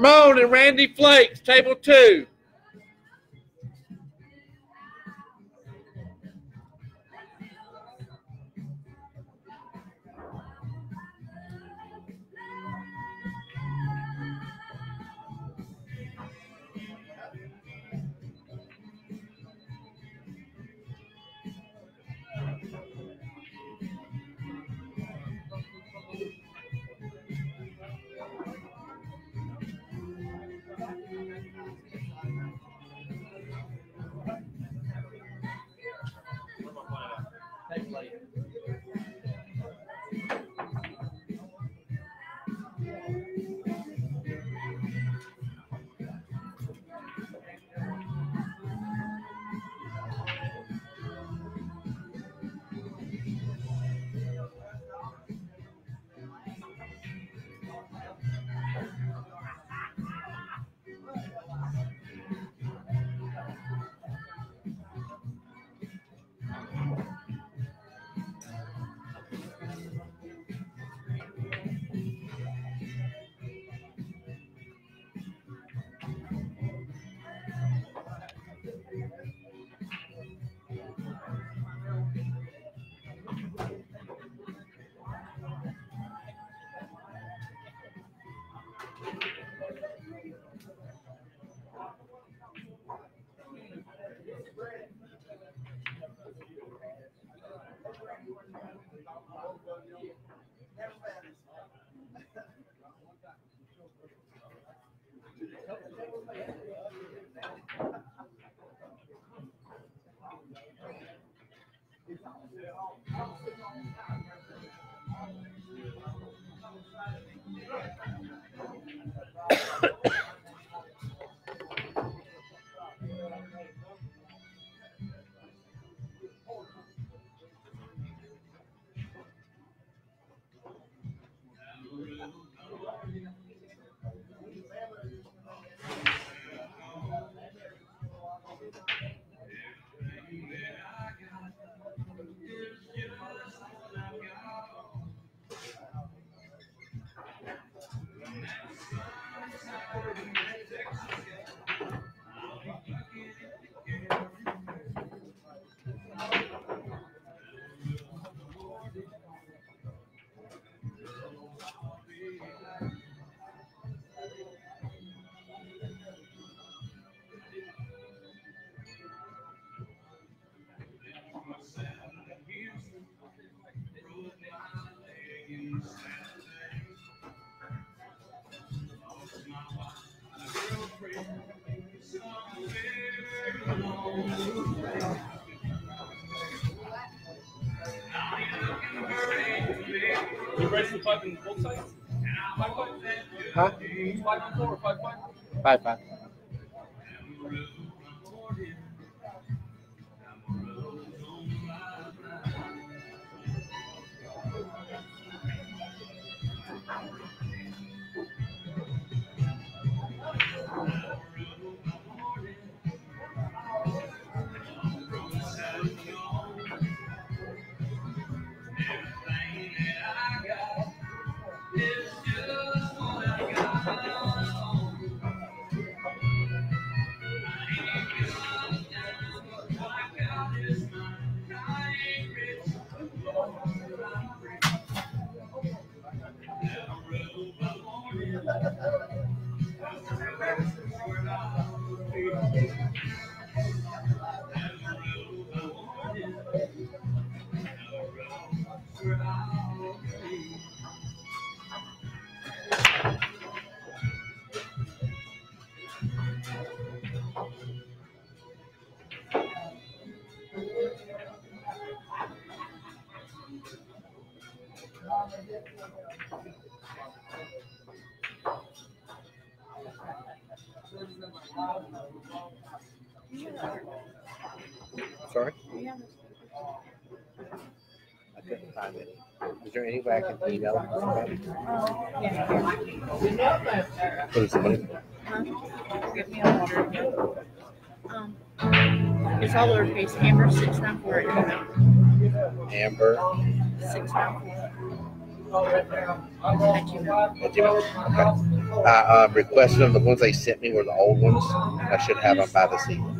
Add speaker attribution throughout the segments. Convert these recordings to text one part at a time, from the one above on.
Speaker 1: Ramon and Randy Flakes, table two.
Speaker 2: You ready for five in both sides? Five five?
Speaker 1: Huh?
Speaker 2: Five on four or five five?
Speaker 1: Five, five. Sorry? I couldn't find it. Is there any way I can email it? to somebody? What is somebody?
Speaker 3: Give me a water. Um, It's all lowercase. Hammer six nine four at gmail.
Speaker 1: Amber.
Speaker 3: Six nine four at gmail.
Speaker 1: At Gmail. Okay. I uh, requested them. The ones they sent me were the old ones. I should have them by this evening.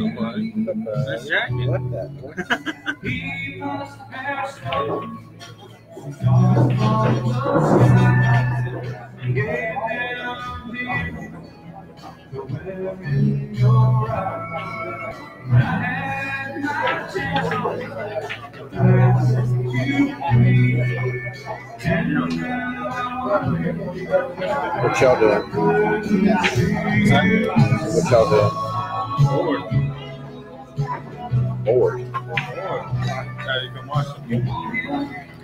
Speaker 2: Somebody. Jacket.
Speaker 1: What the? What y'all doing? What y'all doing? Bored.
Speaker 2: You can watch it.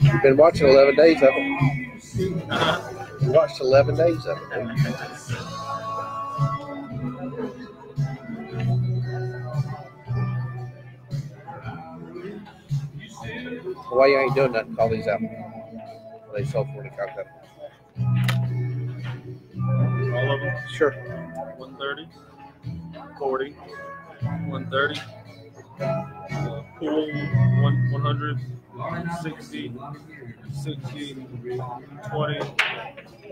Speaker 1: You've been watching 11 days of it.
Speaker 2: Uh-huh.
Speaker 1: You watched 11 days of it. Why you ain't doing nothing? Call these out. They sold 40 cocktail.
Speaker 2: All of them.
Speaker 1: Sure.
Speaker 2: 130, 40, 130, pool, one, 100, 60, 60, 20,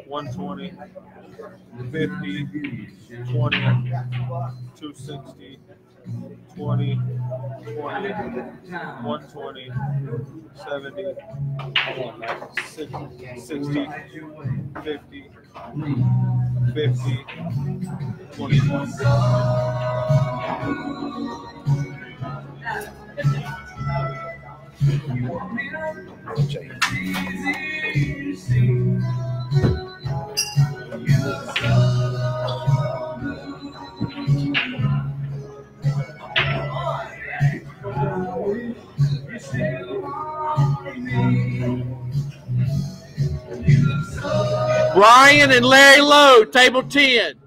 Speaker 2: 120, 50, 20, 260, 20, 20, 120, 70, 60, 50, 50, 21.
Speaker 4: Brian and Larry Lowe, table 10.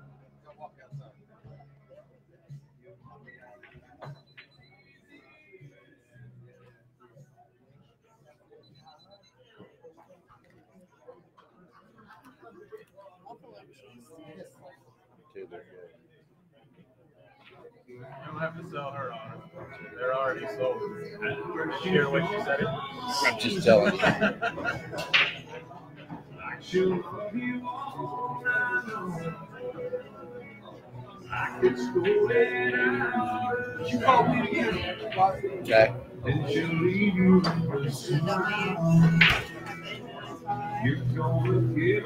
Speaker 2: have to sell her on. They're already sold. Did you hear what she said? It?
Speaker 1: I'm just telling you.
Speaker 5: You called me again. Okay. And
Speaker 1: she'll leave you?
Speaker 2: You're going to
Speaker 3: give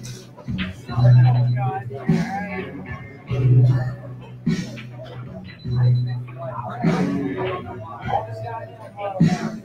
Speaker 3: Oh, God.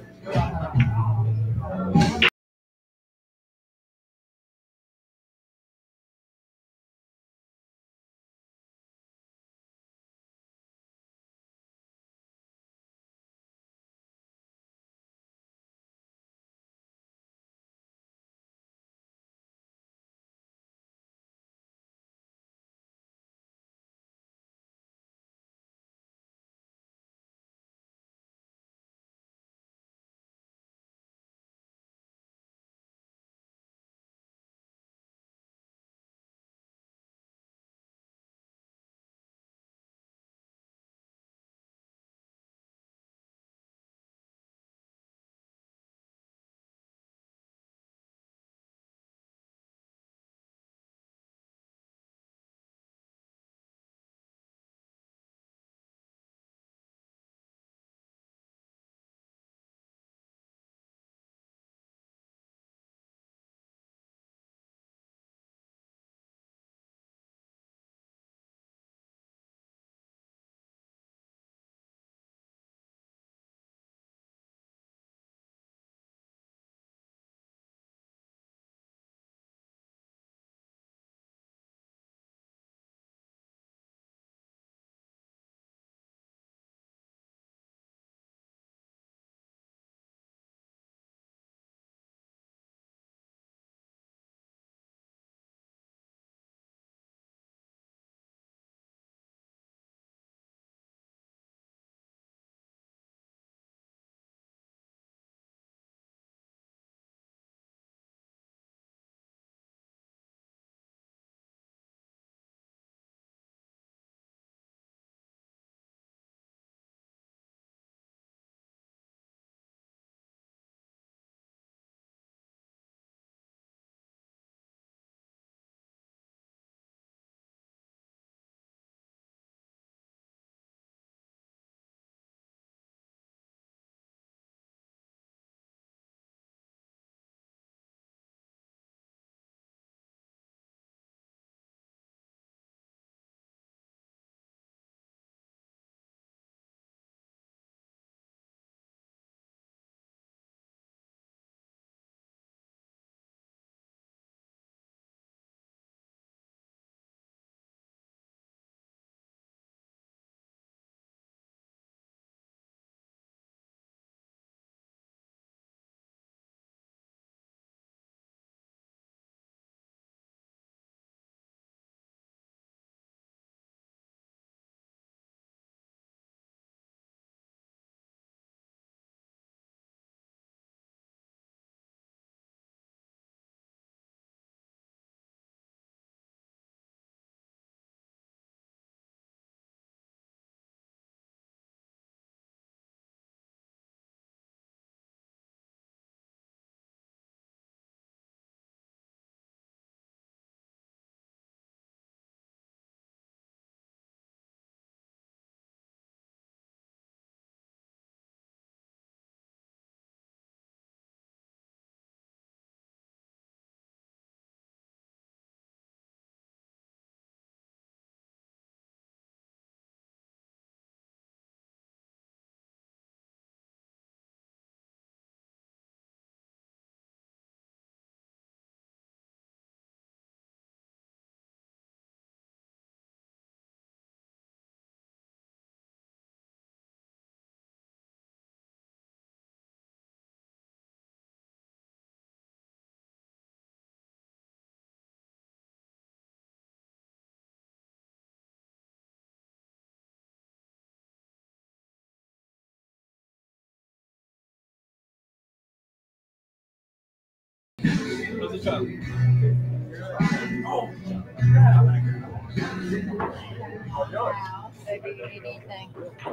Speaker 3: Anything.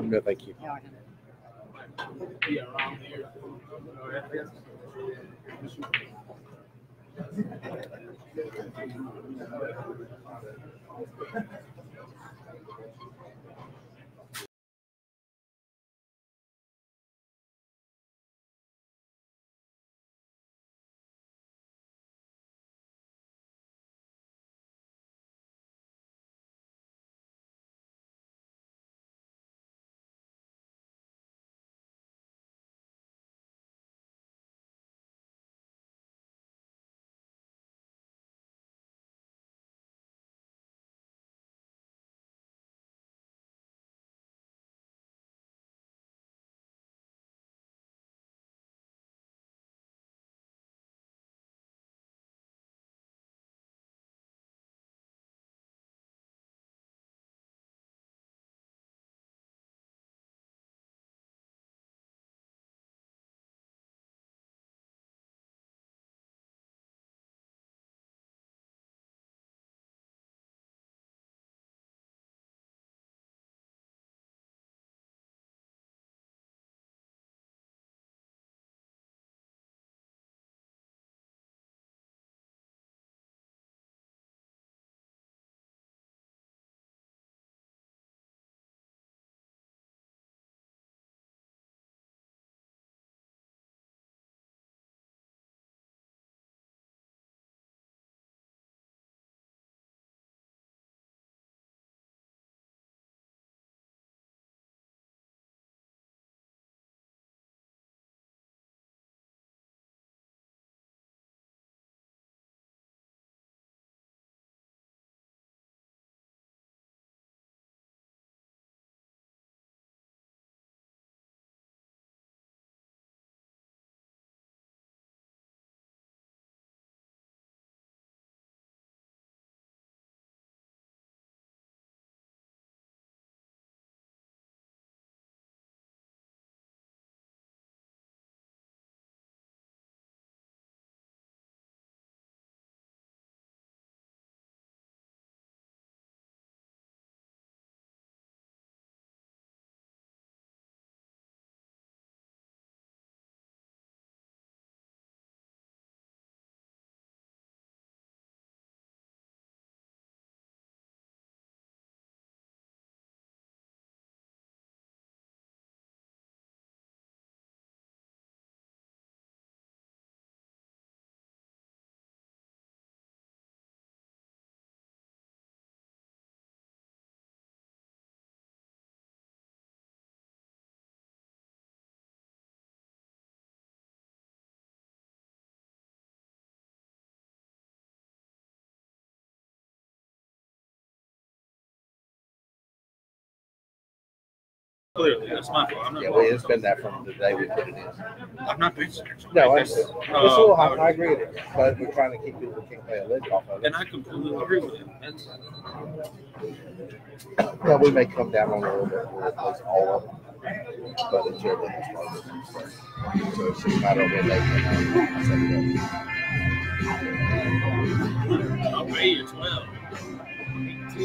Speaker 4: No, thank you.
Speaker 2: Yeah. Clearly, that's my fault. I'm not.
Speaker 4: Yeah, we, it's been that from the day we put it in.
Speaker 2: I'm not being.
Speaker 4: No,
Speaker 2: Like,
Speaker 4: it's, a
Speaker 2: uh,
Speaker 4: little high. I agree with it, but we're trying to keep people who can't pay a lid off of it.
Speaker 2: And I completely agree with him. That's,
Speaker 4: Well, we may come down on a little bit, we'll replace all of them, but it's your business part of it. So it's just a matter of when they can, uh,
Speaker 2: I'll pay you twelve.